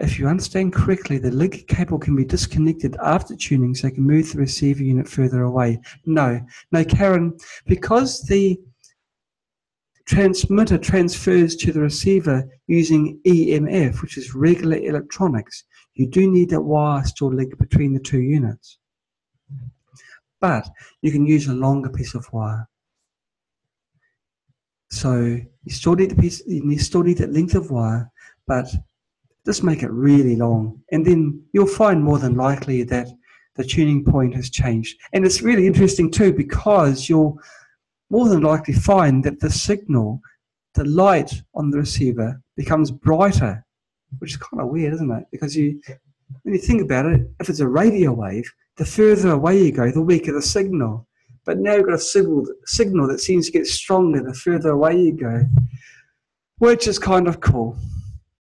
if you understand correctly, the link cable can be disconnected after tuning so it can move the receiver unit further away. No, no, Karen, because the transmitter transfers to the receiver using EMF, which is regular electronics, you do need that wire still linked between the two units. But you can use a longer piece of wire. So you still need the piece, you still need that length of wire, but just make it really long. And then you'll find more than likely that the tuning point has changed. And it's really interesting too because you'll more than likely find that the signal, the light on the receiver becomes brighter, which is kind of weird, isn't it? Because you, when you think about it, if it's a radio wave, the further away you go, the weaker the signal. But now you've got a signal, signal that seems to get stronger the further away you go, which is kind of cool.